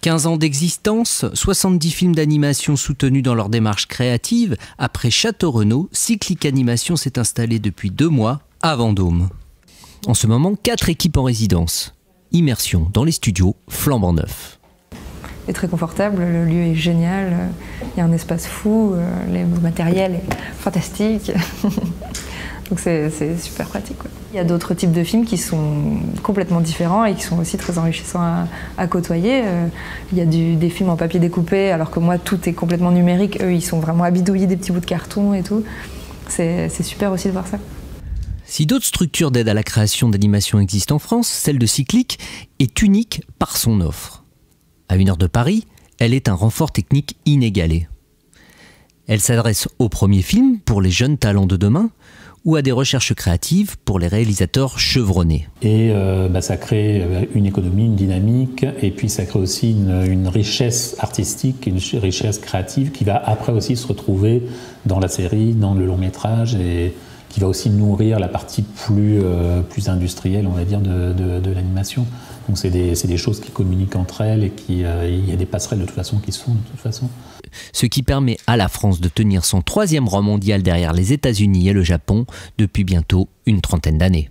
15 ans d'existence, 70 films d'animation soutenus dans leur démarche créative, après Château Renault, Cyclic Animation s'est installé depuis deux mois à Vendôme. En ce moment, quatre équipes en résidence. Immersion dans les studios flambant neuf. C'est très confortable, le lieu est génial, il y a un espace fou, euh, le matériel est fantastique. Donc c'est super pratique. Il y a d'autres types de films qui sont complètement différents et qui sont aussi très enrichissants à, côtoyer. Euh, il y a des films en papier découpé, alors que moi tout est complètement numérique. Eux, ils sont vraiment abidouillés des petits bouts de carton et tout. C'est super aussi de voir ça. Si d'autres structures d'aide à la création d'animation existent en France, celle de Cyclic est unique par son offre. À une heure de Paris, elle est un renfort technique inégalé. Elle s'adresse au premier film pour les jeunes talents de demain, ou à des recherches créatives pour les réalisateurs chevronnés. Et euh, bah, ça crée euh, une économie, une dynamique, et puis ça crée aussi une, richesse artistique, une richesse créative qui va après aussi se retrouver dans la série, dans le long métrage, et qui va aussi nourrir la partie plus, euh, plus industrielle, on va dire, de, de, l'animation. Donc c'est des, des, choses qui communiquent entre elles et qui, il y a des passerelles de toute façon qui se font de toute façon ce qui permet à la France de tenir son troisième rang mondial derrière les États-Unis et le Japon depuis bientôt une trentaine d'années.